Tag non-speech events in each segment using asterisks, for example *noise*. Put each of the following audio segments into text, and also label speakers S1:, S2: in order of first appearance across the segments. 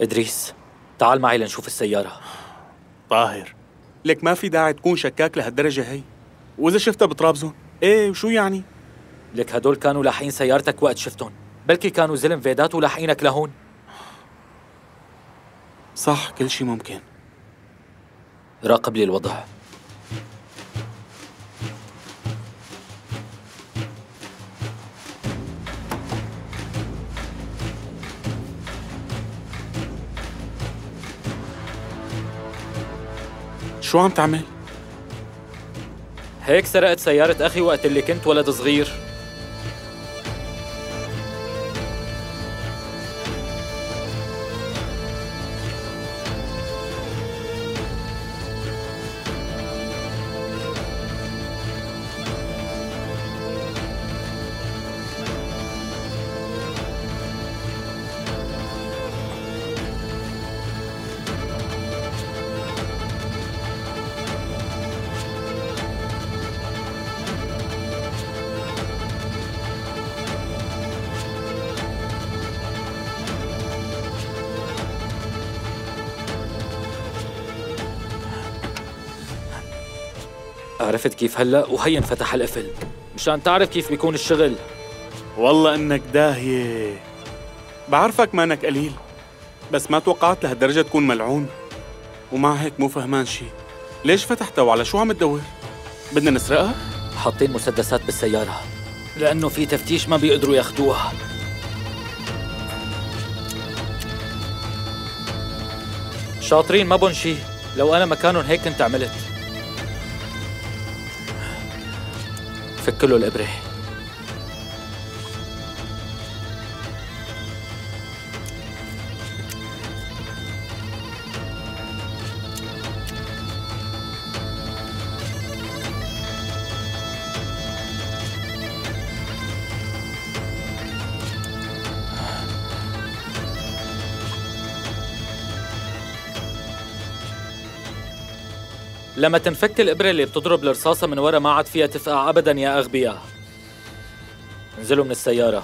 S1: إدريس تعال معي لنشوف السيارة.
S2: طاهر. لك ما في داعي تكون شكاك لهالدرجة هي. وإذا شفتها بطرابزون إيه وشو يعني؟
S1: لك هدول كانوا لاحقين سيارتك وقت شفتهم. بلكي كانوا زلم فيدات ولاحقينك لهون.
S2: صح كل شيء ممكن.
S1: راقب لي الوضع.
S2: شو عم تعمل؟
S1: هيك سرقت سيارة أخي وقت اللي كنت ولد صغير عرفت كيف هلا؟ وهي انفتح القفل مشان تعرف كيف بيكون الشغل.
S2: والله إنك داهية. بعرفك مانك قليل. بس ما توقعت لهالدرجة تكون ملعون. ومع هيك مو فهمان شي. ليش فتحتها وعلى شو عم تدور؟ بدنا نسرقها؟
S1: حاطين مسدسات بالسيارة. لأنه في تفتيش ما بيقدروا ياخدوها. شاطرين ما بون شي لو أنا مكانهم هيك كنت عملت. فك له الإبرة لما تنفك الإبرة اللي بتضرب الرصاصة من ورا ما عاد فيها تفقع أبدا يا أغبياء. انزلوا من السيارة.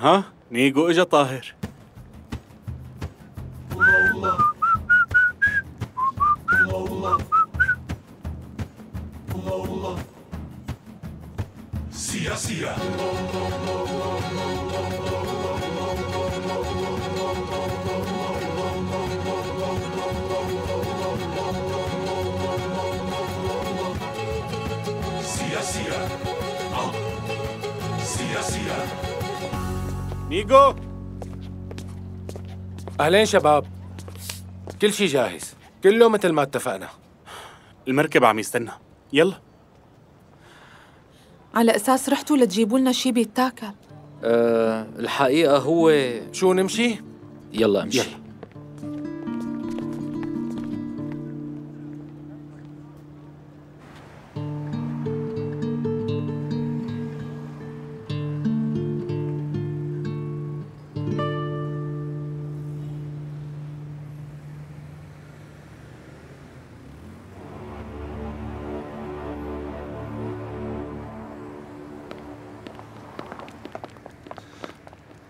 S2: ها نيجو اجا طاهر
S3: سياسية سياسية آه. سياسية
S2: نيجو
S4: أهلين شباب. كل شي جاهز. كله مثل ما اتفقنا.
S2: المركب عم يستنى. يلا.
S5: على أساس رحتوا لتجيبوا لنا شي بيتاكل.
S1: أه الحقيقة هو
S4: شو نمشي؟
S1: يلا امشي.
S4: يلا.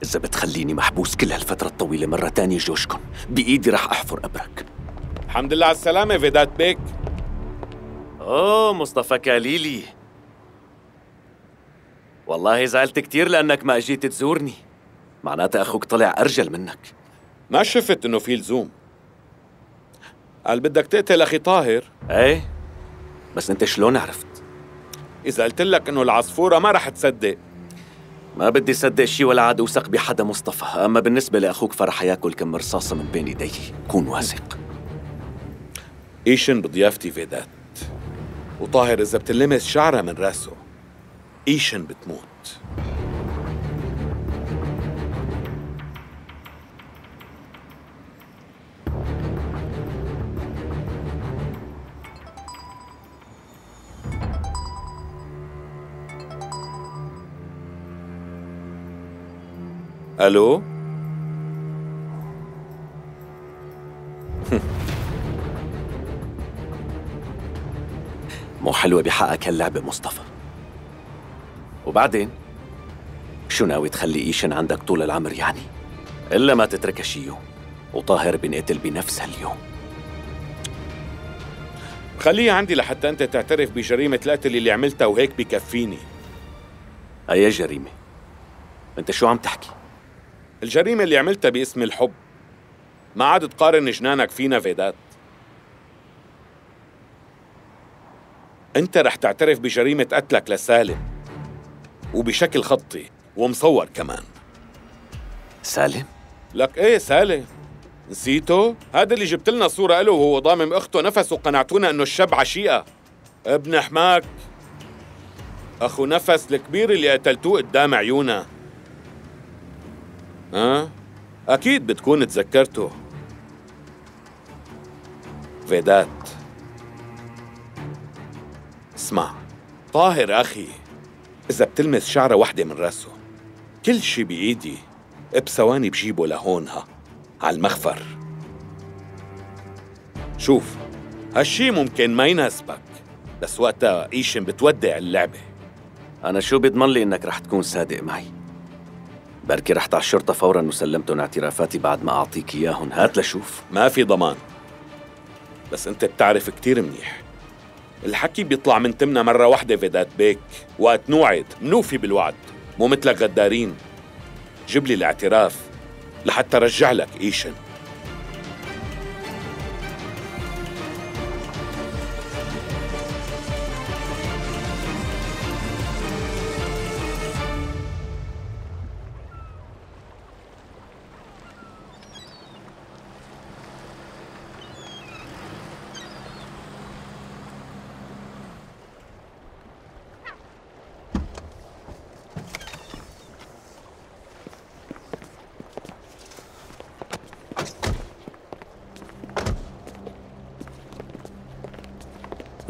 S6: إذا بتخليني محبوس كل هالفترة الطويلة مرة تانية جوشكم بإيدي رح أحفر أبرك.
S7: الحمد لله على السلامة فيدات بيك.
S6: أوه مصطفى كاليلي والله زعلت كتير لأنك ما أجيت تزورني. معناتها أخوك طلع أرجل منك.
S7: ما شفت إنه في لزوم. قال بدك تقتل أخي طاهر.
S6: إيه بس أنت شلون عرفت؟
S7: إذا قلت لك إنه العصفورة ما رح تصدق.
S6: ما بدي صدق شي ولا عاد أوثق بحدا مصطفى. أما بالنسبة لأخوك فرح ياكل كم رصاصة من بين ايدي كون واثق.
S7: إيشن بضيافتي فيدات. وطاهر إذا بتلمس شعرة من راسه إيشن بتموت. ألو؟ *laughs*
S6: مو حلوة بحقك هاللعبة مصطفى. وبعدين؟ شو ناوي تخلي إيشن عندك طول العمر يعني؟ إلا ما تتركها شي يوم وطاهر بينقتل بنفس هاليوم.
S7: خليها عندي لحتى أنت تعترف بجريمة القتل اللي عملتها وهيك بكفيني.
S6: أي جريمة؟ أنت شو عم تحكي؟
S7: الجريمة اللي عملتها باسم الحب ما عاد تقارن جنانك فينا فيدات. انت رح تعترف بجريمة قتلك لسالم وبشكل خطي ومصور كمان.
S6: سالم؟
S7: لك إيه سالم؟ نسيته؟ هذا اللي جبت لنا صورة له وهو ضامم اخته نفس وقنعتونا انه الشاب عشيقة. ابن حماك. اخو نفس الكبير اللي قتلتوه قدام عيونا ها؟ أكيد بتكون تذكرته فيدات. اسمع. طاهر أخي. إذا بتلمس شعرة وحده من راسه كل شي بإيدي بثواني بجيبه لهون ها على المخفر. شوف هالشي ممكن ما يناسبك بس وقتها إيشن بتودع اللعبة.
S6: أنا شو بيضمن لي إنك رح تكون صادق معي؟ بركي رحت على الشرطة فورا وسلمتهم اعترافاتي بعد ما أعطيك إياهم هات لشوف.
S7: ما في ضمان. بس أنت بتعرف كتير منيح. الحكي بيطلع من تمنا مرة واحدة فيدات بيك. وقت نوعد منوفي بالوعد. مو مثلك غدارين. جيب لي الاعتراف لحتى رجع لك إيشن.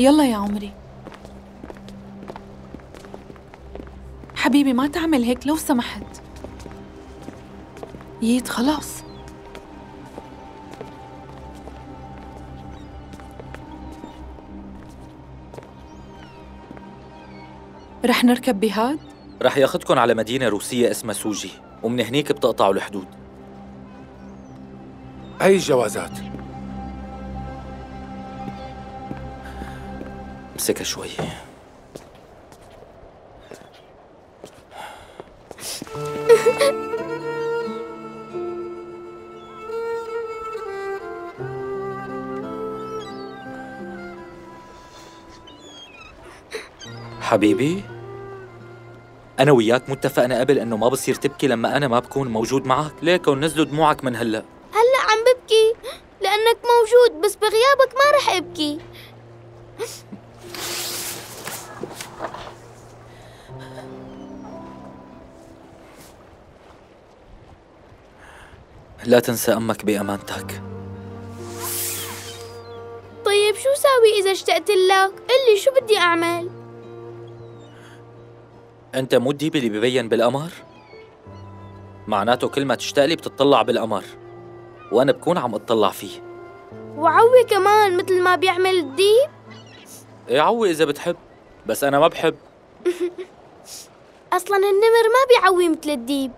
S5: يلا يا عمري. حبيبي ما تعمل هيك لو سمحت. ييت خلاص. رح نركب بهاد؟
S1: رح ياخدكن على مدينة روسية اسمها سوجي ومن هنيك بتقطعوا الحدود.
S4: هي الجوازات
S1: امسكها شوي. *laughs* حبيبي أنا وياك متفقنا قبل إنه ما بصير تبكي لما أنا ما بكون موجود معك، ليك ونزلوا دموعك من
S8: هلأ،
S1: لا تنسى أمك بأمانتك،
S8: طيب شو ساوي إذا اشتقت لك؟ قلي شو بدي أعمل؟
S1: أنت مو الديب اللي ببين بالقمر؟ معناته كل ما تشتاق لي بتطلع بالقمر، وأنا بكون عم أطلع فيه،
S8: وعوي كمان مثل ما بيعمل الديب؟
S1: إيه عوي إذا بتحب، بس أنا ما بحب، *laughs*
S8: أصلا النمر ما بيعوي مثل الديب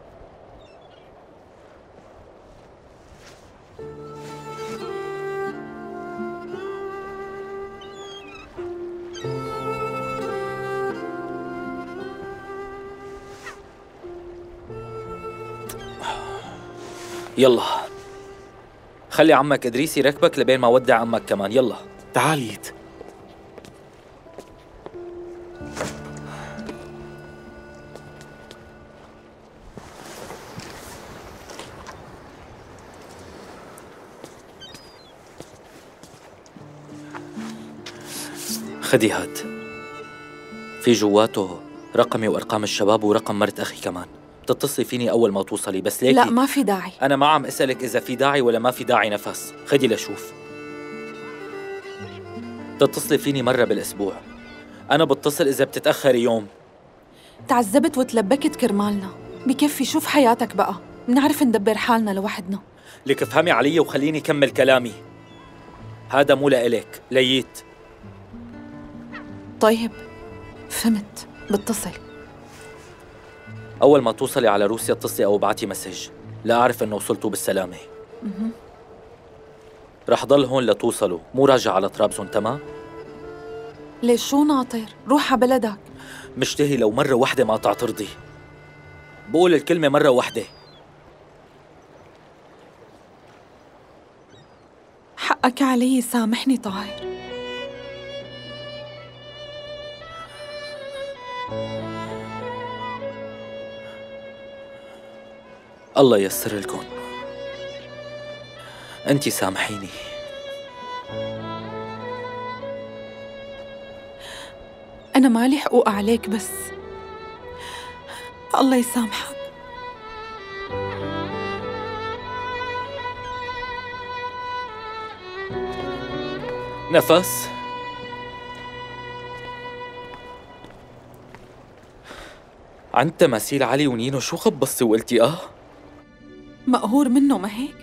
S1: يلا. خلي عمك إدريس يركبك لبين ما ودع أمك كمان، يلا.
S2: تعال ييت
S1: خدي هاد في جواته رقمي وأرقام الشباب ورقم مرت أخي كمان. بتتصلي فيني أول ما توصلي بس ليكي
S5: لا ما في داعي.
S1: أنا ما عم أسألك إذا في داعي ولا ما في داعي نفس. خدي لشوف. بتتصلي فيني مرة بالأسبوع. أنا بتصل إذا بتتأخري يوم.
S5: تعذبت وتلبكت كرمالنا. بكفي شوف حياتك بقى. منعرف ندبر حالنا لوحدنا.
S1: لك افهمي علي وخليني كمل كلامي. هذا مو لإلك ليت.
S5: طيب فهمت. بتصل.
S1: أول ما توصلي على روسيا اتصلي أو ابعتي مسج. لا أعرف أنه وصلتوا بالسلامة. رح ضل هون لتوصلوا. مو راجع على طرابزون تمام؟
S5: ليش شو ناطر؟ روح على بلدك.
S1: مشتهي لو مرة واحدة ما تعترضي. بقول الكلمة مرة واحدة
S5: حقك علي سامحني طاهر.
S1: الله ييسر لكم انت سامحيني.
S5: أنا مالي حقوق عليك بس. الله يسامحك.
S1: نفس. عن تماثيل علي ونينو شو خبصتي وقلتي آه؟
S5: مقهور منه ما هيك؟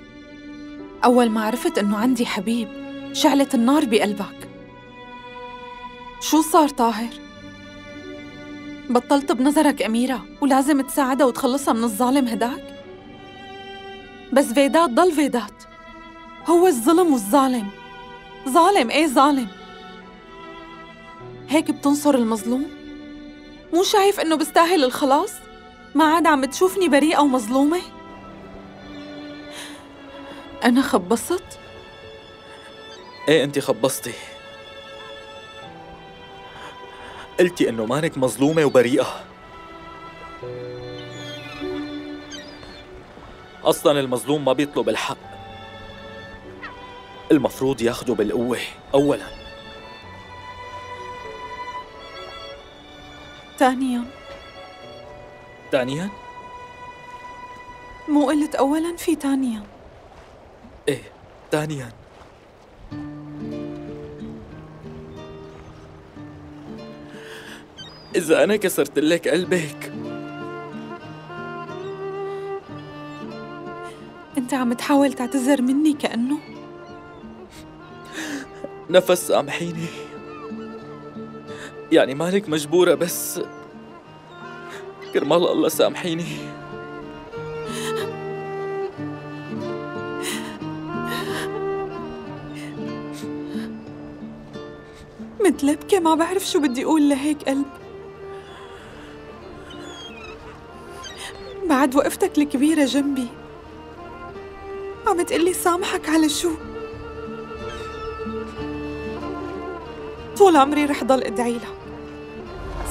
S5: أول ما عرفت إنه عندي حبيب شعلت النار بقلبك شو صار طاهر؟ بطلت بنظرك أميرة ولازم تساعدها وتخلصها من الظالم هداك؟ بس فيدات ضل فيدات هو الظلم والظالم ظالم إيه ظالم هيك بتنصر المظلوم؟ مو شايف إنه بستاهل الخلاص؟ ما عاد عم تشوفني بريئة ومظلومة؟ أنا خبصت؟
S1: إيه أنت خبصتي؟ قلتي إنه مانك مظلومة وبريئة. أصلا المظلوم ما بيطلب الحق. المفروض ياخده بالقوة اولا.
S5: ثانيا.
S1: ثانيا؟
S5: مو قلت أولا في ثانيا.
S1: إيه ثانيا إذا أنا كسرت لك قلبك.
S5: أنت عم تحاول تعتذر مني كأنه؟
S1: نفس سامحيني. يعني مالك مجبورة بس كرمال الله سامحيني.
S5: متلبكة ما بعرف شو بدي أقول لهيك قلب. بعد وقفتك الكبيرة جنبي عم تقلي سامحك على شو؟ طول عمري رح ضل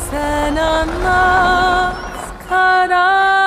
S9: Sen anlat karar